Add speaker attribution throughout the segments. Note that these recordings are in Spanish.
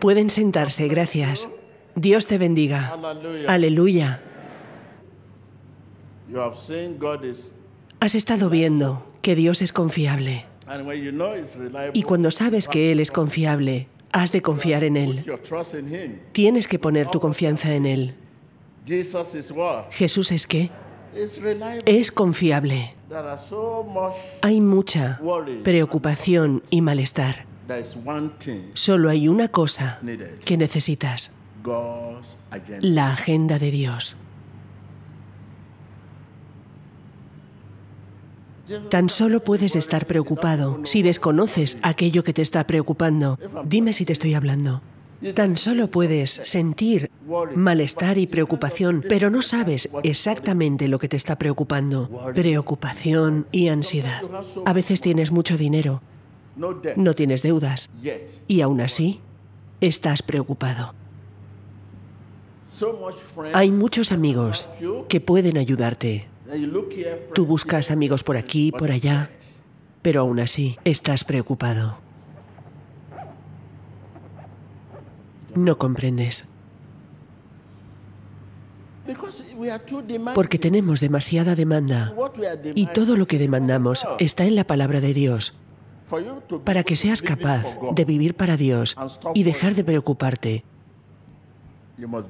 Speaker 1: Pueden sentarse, gracias. Dios te bendiga. Aleluya. Has estado viendo que Dios es confiable. Y cuando sabes que Él es confiable, has de confiar en Él. Tienes que poner tu confianza en Él. Jesús es
Speaker 2: reliable.
Speaker 1: es confiable. Hay mucha preocupación y malestar. Solo hay una cosa que necesitas, la agenda de Dios. Tan solo puedes estar preocupado si desconoces aquello que te está preocupando. Dime si te estoy hablando. Tan solo puedes sentir malestar y preocupación, pero no sabes exactamente lo que te está preocupando. Preocupación y ansiedad. A veces tienes mucho dinero,
Speaker 2: No
Speaker 1: tienes deudas. Y aún así estás preocupado. Hay muchos amigos que pueden ayudarte. Tú buscas amigos por aquí, por allá, pero aún así estás preocupado. No comprendes, porque tenemos demasiada demanda. Y todo lo que demandamos está en la palabra de Dios. Para que seas capaz de vivir para Dios y dejar de preocuparte,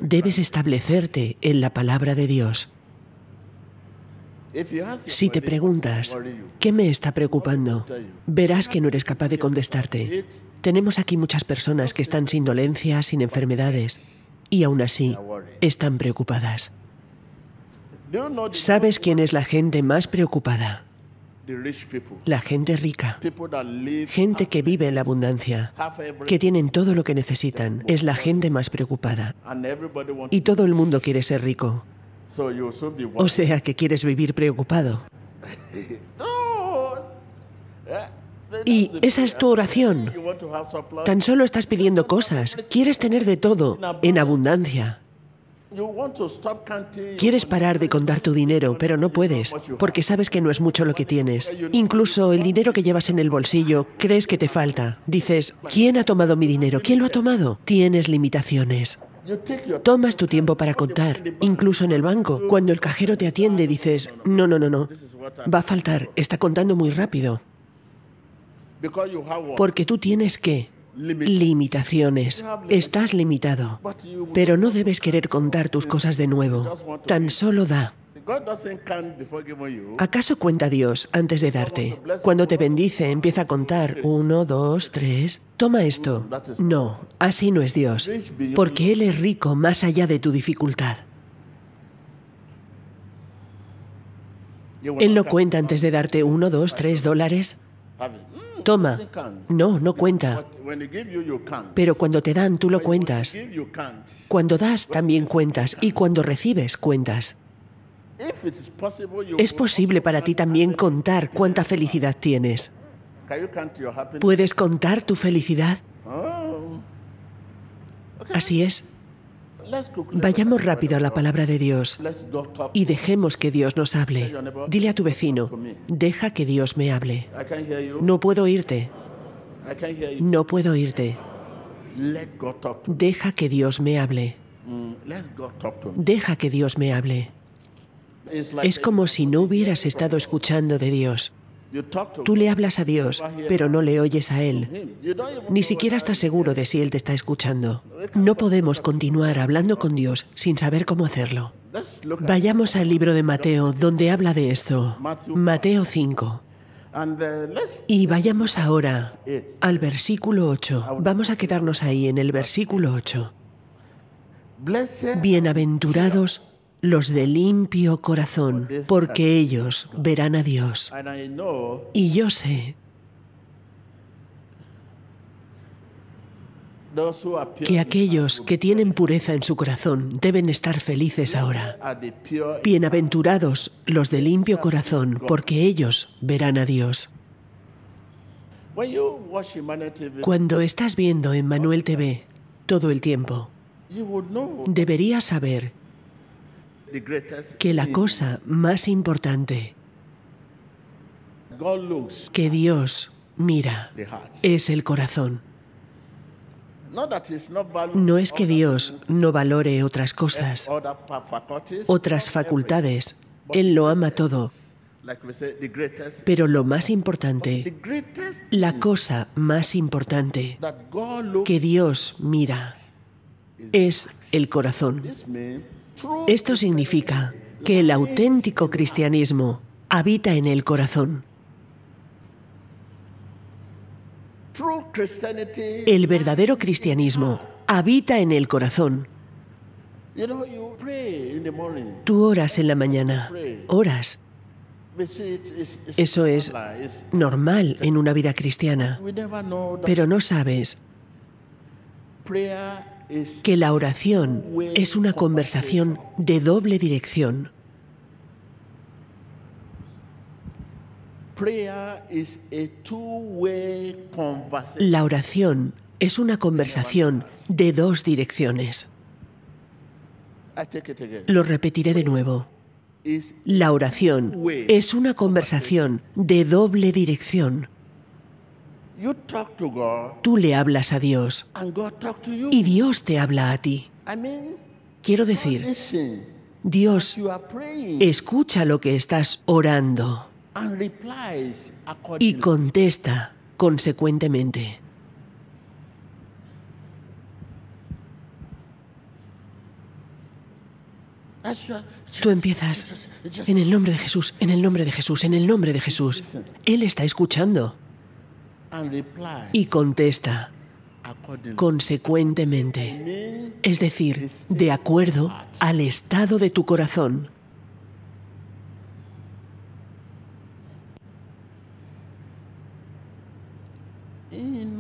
Speaker 1: debes establecerte en la palabra de Dios. Si te preguntas? ¿qué me está preocupando? Verás que no eres capaz de contestarte. Tenemos aquí muchas personas que están sin dolencias, sin enfermedades, y aún así están preocupadas. ¿Sabes quién es la gente más preocupada? La gente rica. Gente que vive en la abundancia, que tienen todo lo que necesitan. Es la gente más preocupada. Y todo el mundo quiere ser rico. O sea que quieres vivir preocupado.
Speaker 2: Eh,
Speaker 1: Y esa es tu oración. Tan solo estás pidiendo cosas. Quieres tener de todo, en abundancia. Quieres parar de contar tu dinero, pero no puedes, porque sabes que no es mucho lo que tienes. Incluso el dinero que llevas en el bolsillo, crees que te falta. Dices, ¿quién ha tomado mi dinero? ¿Quién lo ha tomado? Tienes limitaciones. Tomas tu tiempo para contar, incluso en el banco. Cuando el cajero te atiende, dices, no, no, no, no. Va a faltar, está contando muy rápido. Porque tú tienes que... Limitaciones. Estás limitado. Pero no debes querer contar tus cosas de nuevo. Tan solo da. ¿Acaso cuenta Dios antes de darte? Cuando te bendice, empieza a contar. Uno, dos, tres. Toma esto. No, así no es Dios. Porque Él es rico más allá de tu dificultad. Él no cuenta antes de darte uno, dos, tres dólares. Toma. No, no cuenta. Pero cuando te dan, tú lo cuentas. Cuando das, también cuentas. Y cuando recibes, cuentas. Es posible para ti también contar cuánta felicidad tienes. ¿Puedes contar tu felicidad?
Speaker 2: Oh.
Speaker 1: Así es. Vayamos rápido a la palabra de Dios y dejemos que Dios nos hable. Dile a tu vecino, deja que Dios me hable. No puedo oírte, no puedo oírte. Deja que Dios me hable, deja que Dios me hable. Es como si no hubieras estado escuchando de Dios. Tú le hablas a Dios, pero no le oyes a Él. Ni siquiera estás seguro de si Él te está escuchando. No podemos continuar hablando con Dios sin saber cómo hacerlo. Vayamos al libro de Mateo, donde habla de esto. Mateo 5.
Speaker 2: and uh,
Speaker 1: Y vayamos ahora al versículo 8. Vamos a quedarnos ahí en el versículo 8.
Speaker 2: blessed
Speaker 1: Bienaventurados los de limpio corazón, porque ellos verán a Dios. Y yo sé que aquellos que tienen pureza en su corazón deben estar felices ahora. Bienaventurados los de limpio corazón, porque ellos verán a Dios. Cuando estás viendo en Manuel TV todo el tiempo, deberías saber que la cosa más importante que Dios mira es el corazón. No es que Dios no valore otras cosas,
Speaker 2: faculties,
Speaker 1: otras facultades. Él lo ama todo. Pero lo más importante, la cosa más importante que Dios mira es el corazón. Esto significa que el auténtico cristianismo habita en el corazón. El verdadero cristianismo habita en el corazón. Tú oras en la mañana, oras. Eso es
Speaker 2: normal,
Speaker 1: en una vida cristiana. Pero no sabes que la oración es una conversación de doble dirección. La oración es una conversación de dos direcciones. Lo repetiré de nuevo. La oración es una conversación de doble dirección. Tú le hablas a Dios y Dios te habla a ti. Quiero decir. Dios escucha lo que estás orando y contesta consecuentemente. Tú empiezas en el nombre de Jesús, en el nombre de Jesús, en el nombre de Jesús. Él está escuchando y contesta consecuentemente. Es decir, de acuerdo al estado de tu corazón.
Speaker 2: In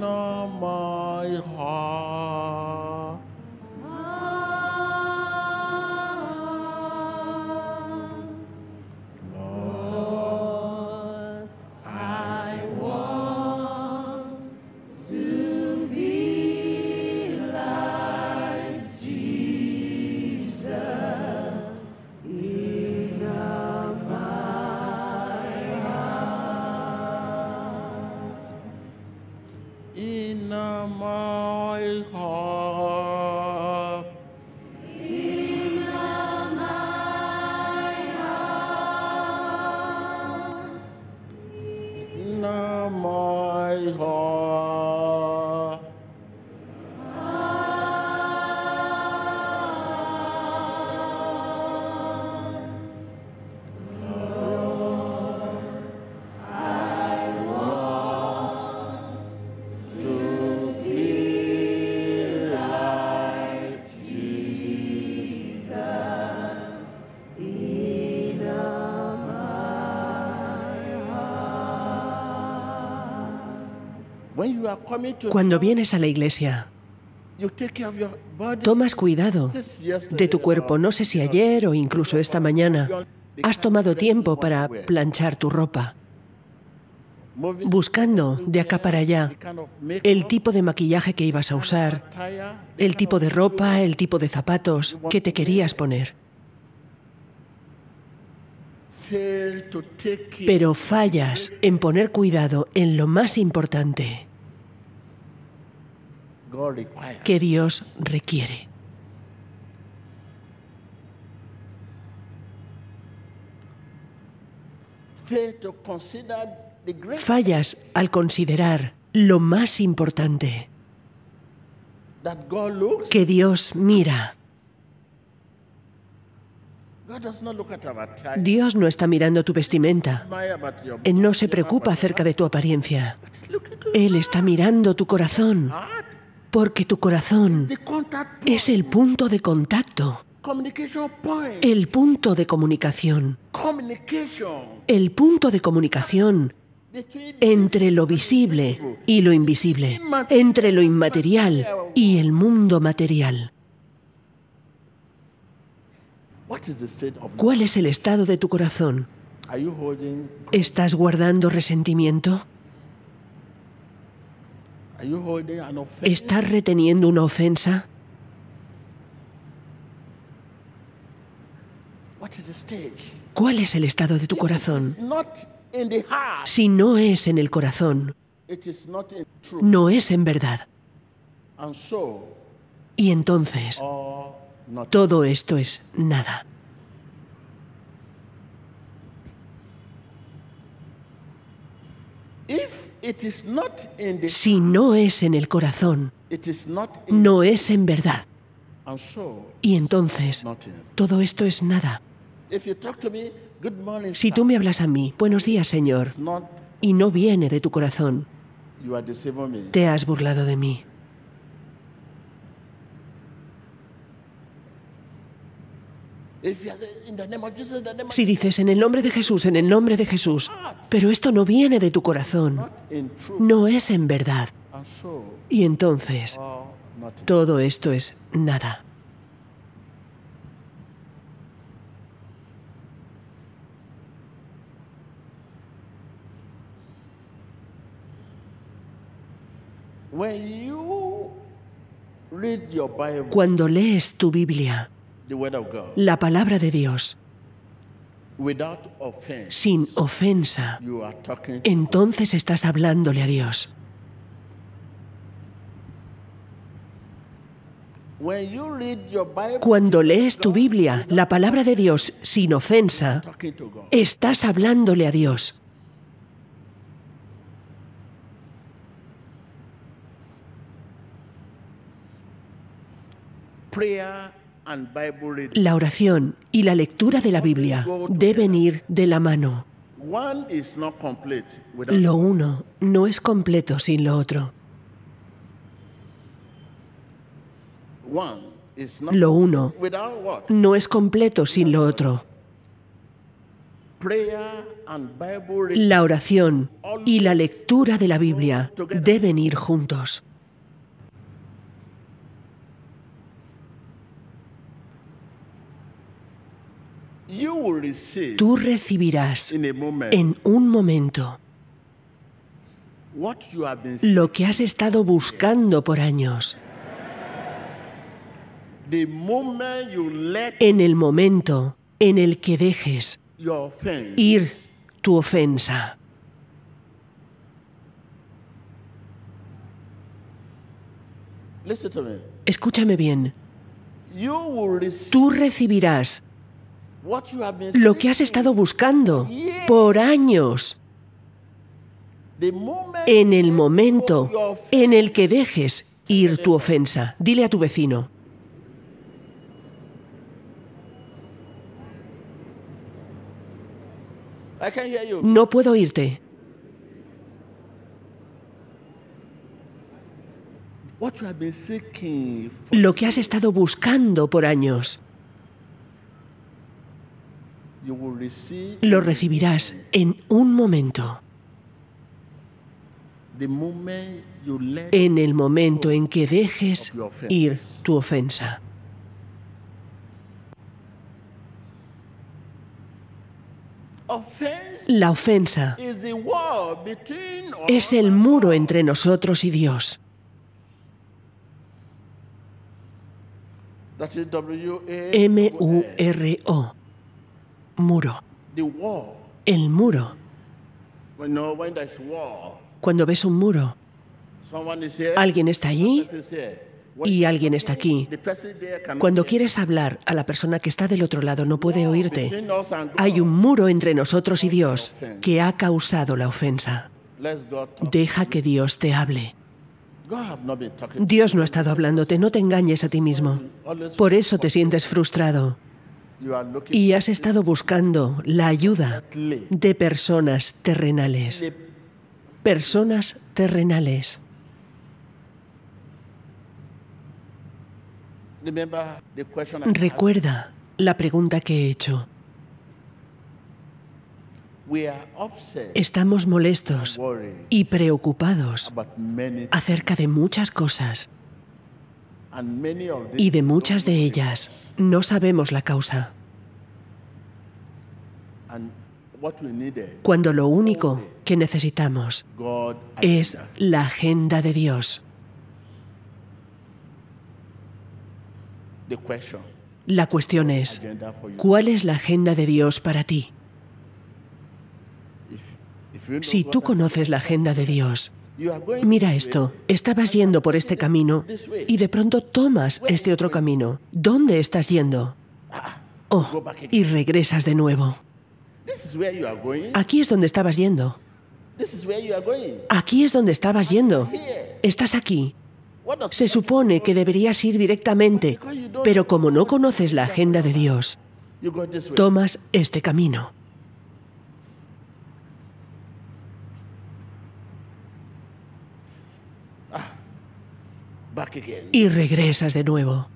Speaker 2: my heart.
Speaker 1: Cuando vienes a la iglesia, tomas cuidado de tu cuerpo. No sé si ayer o incluso esta mañana has tomado tiempo para planchar tu ropa, buscando de acá para allá el tipo de maquillaje que ibas a usar, el tipo de ropa, el tipo de zapatos que te querías poner. Pero fallas en poner cuidado en lo más importante. Que Dios requiere. Fallas al considerar lo más importante que Dios mira. Dios no está mirando tu vestimenta. Él no se preocupa acerca de tu apariencia. Él está mirando tu corazón,
Speaker 2: heart.
Speaker 1: Porque tu corazón es el punto de contacto, el punto de comunicación, el punto de comunicación entre lo visible y lo invisible, entre lo inmaterial y el mundo material. ¿Cuál es el estado de tu corazón? ¿Estás guardando resentimiento? ¿Estás reteniendo una ofensa? ¿Cuál es el estado de tu corazón? Si no es en el corazón, no es en verdad. Y entonces, todo esto es nada. Si no es en el corazón, no es en verdad. Y entonces, todo esto es nada. Si tú me hablas a mí, buenos días, Señor, y no viene de tu corazón, te has burlado de mí. Si dices en el nombre de Jesús, en el nombre de Jesús, pero esto no viene de tu corazón, no es en verdad. Y entonces, todo esto es nada. Cuando lees tu Biblia, la palabra de Dios, sin ofensa, entonces estás hablándole a Dios. Cuando lees tu Biblia, la palabra de Dios, sin ofensa, estás hablándole a Dios.
Speaker 2: Prayer.
Speaker 1: La oración y la lectura de la Biblia deben ir de la mano. Lo uno no es completo sin lo otro. Lo uno no es completo sin lo otro. La oración y la lectura de la Biblia deben ir juntos. Tú recibirás en un momento lo que has estado buscando por años. En el momento en el que dejes ir tu ofensa. Escúchame bien. Tú recibirás lo que has estado buscando por años en el momento en el que dejes ir tu ofensa. Dile a tu vecino, no puedo oírte. Lo que has estado buscando por años, lo recibirás en un momento. En el momento en que dejes ir tu ofensa. La ofensa es el muro entre nosotros y Dios. M-U-R-O. Muro. El muro. Cuando ves un muro, alguien está allí y alguien está aquí. Cuando quieres hablar a la persona que está del otro lado no puede oírte. Hay un muro entre nosotros y Dios que ha causado la ofensa. Deja que Dios te hable. Dios no ha estado hablándote, no te engañes a ti mismo. Por eso te sientes frustrado y has estado buscando la ayuda de personas terrenales. Personas terrenales. Recuerda la pregunta que he hecho. Estamos molestos y preocupados acerca de muchas cosas y de muchas de ellas no sabemos la causa. Cuando lo único que necesitamos es la agenda de Dios. La cuestión es. ¿cuál es la agenda de Dios para ti? Si tú conoces la agenda de Dios, mira esto, estabas yendo por este camino y de pronto tomas este otro camino. ¿Dónde estás yendo? Oh, y regresas de nuevo. Aquí es donde estabas yendo. Aquí es donde estabas yendo. Estás aquí. Se supone que deberías ir directamente, pero como no conoces la agenda de Dios, tomas este camino. Y regresas de nuevo.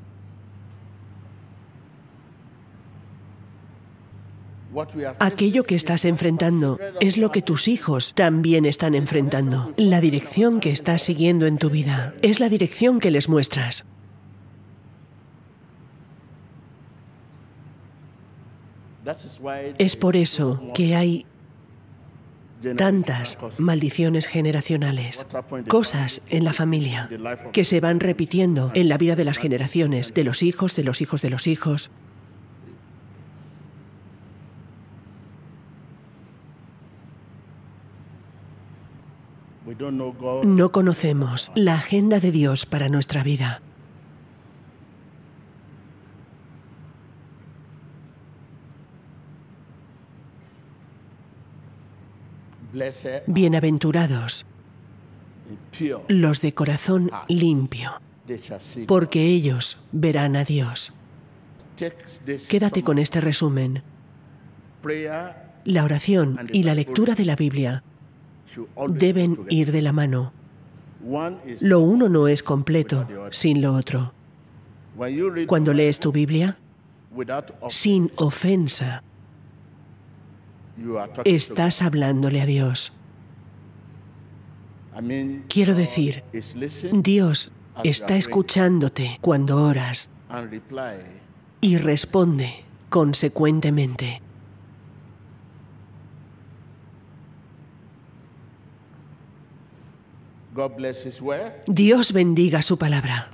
Speaker 1: Aquello que estás enfrentando es lo que tus hijos también están enfrentando. La dirección que estás siguiendo en tu vida es la dirección que les muestras. Es por eso que hay tantas maldiciones generacionales, cosas en la familia que se van repitiendo en la vida de las generaciones, de los hijos, de los hijos de los hijos. No conocemos la agenda de Dios para nuestra vida. Bienaventurados los de corazón limpio, porque ellos verán a Dios. Quédate con este resumen. La oración y la lectura de la Biblia deben ir de la mano. Lo uno no es completo sin lo otro. Cuando lees tu Biblia, sin ofensa, estás hablándole a Dios. Quiero decir, Dios está escuchándote cuando oras y responde consecuentemente. Dios bendiga su palabra.